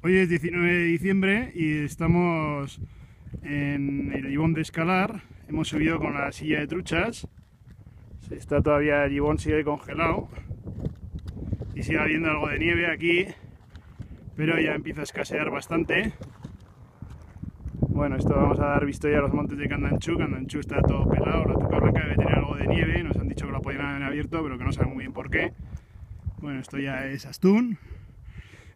Hoy es 19 de diciembre y estamos en el Gibón de escalar. Hemos subido con la silla de truchas. Está todavía el Gibón sigue congelado y sigue habiendo algo de nieve aquí, pero ya empieza a escasear bastante. Bueno, esto vamos a dar visto ya a los montes de Candanchú. Candanchú está todo pelado, la tuca blanca debe tener algo de nieve. Nos han dicho que lo podían haber abierto, pero que no saben muy bien por qué. Bueno, esto ya es Astún.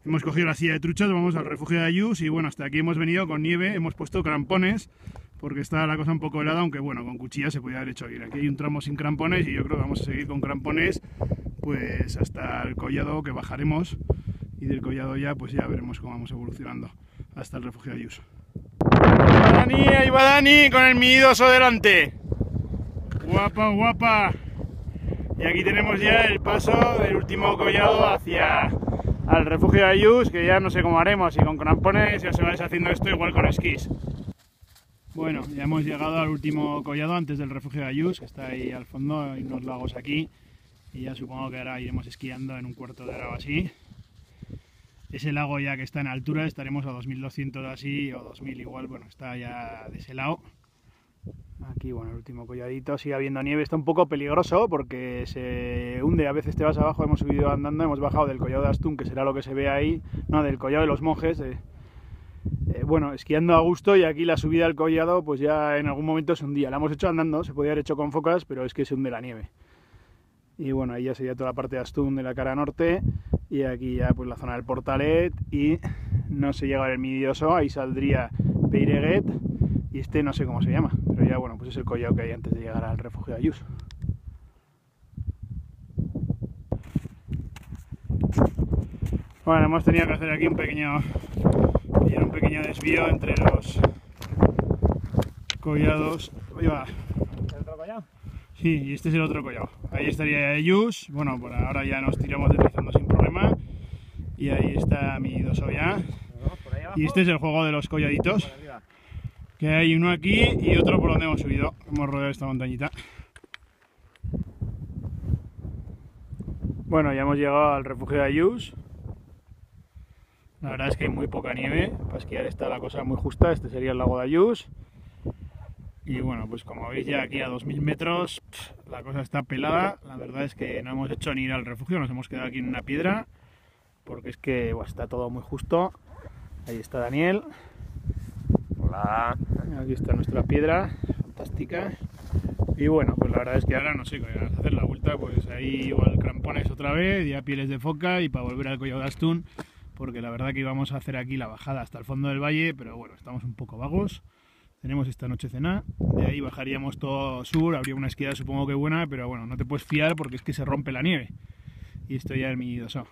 Hemos cogido la silla de truchas, vamos al refugio de Ayus y bueno, hasta aquí hemos venido con nieve, hemos puesto crampones porque está la cosa un poco helada, aunque bueno, con cuchillas se podía haber hecho ir. Aquí hay un tramo sin crampones y yo creo que vamos a seguir con crampones pues hasta el collado que bajaremos y del collado ya pues ya veremos cómo vamos evolucionando hasta el refugio de Ayus. Dani, ahí va Dani con el minidoso delante. Guapa, guapa. Y aquí tenemos ya el paso del último collado hacia al refugio de Ayus, que ya no sé cómo haremos, si con crampones ya se va deshaciendo esto igual con esquís. Bueno, ya hemos llegado al último collado antes del refugio de Ayus, que está ahí al fondo, hay unos lagos aquí, y ya supongo que ahora iremos esquiando en un cuarto de hora o así. Ese lago ya que está en altura, estaremos a 2200 así, o 2000 igual, bueno, está ya de ese lado. Aquí, bueno, el último colladito, sigue habiendo nieve, está un poco peligroso porque se hunde, a veces te vas abajo, hemos subido andando, hemos bajado del collado de Astún, que será lo que se ve ahí, no, del collado de los monjes, eh, eh, bueno, esquiando a gusto y aquí la subida al collado pues ya en algún momento se hundía, la hemos hecho andando, se podía haber hecho con focas, pero es que se hunde la nieve. Y bueno, ahí ya sería toda la parte de Astún de la cara norte y aquí ya pues la zona del Portalet y no se llega a ver ahí saldría Peireguet este no sé cómo se llama, pero ya bueno, pues es el collado que hay antes de llegar al refugio de Ayuso. Bueno, hemos tenido que hacer aquí un pequeño, un pequeño desvío entre los collados. Ahí va. ¿El otro collado? Sí, y este es el otro collado. Ahí estaría Ayus. Bueno, por ahora ya nos tiramos deslizando sin problema. Y ahí está mi doso ya. Y este es el juego de los colladitos. Que hay uno aquí y otro por donde hemos subido. Hemos rodeado esta montañita. Bueno, ya hemos llegado al refugio de Ayus. La verdad es que hay muy poca nieve. Para esquiar está la cosa muy justa. Este sería el lago de Ayus. Y bueno, pues como veis ya aquí a 2000 metros la cosa está pelada. La verdad es que no hemos hecho ni ir al refugio. Nos hemos quedado aquí en una piedra. Porque es que está todo muy justo. Ahí está Daniel. Hola. Aquí está nuestra piedra, fantástica. Y bueno, pues la verdad es que ahora no sé, a hacer la vuelta, pues ahí igual crampones otra vez, ya pieles de foca y para volver al Collado de porque la verdad que íbamos a hacer aquí la bajada hasta el fondo del valle, pero bueno, estamos un poco vagos. Tenemos esta noche cena, de ahí bajaríamos todo sur, habría una esquina supongo que buena, pero bueno, no te puedes fiar porque es que se rompe la nieve. Y esto ya es mi doso.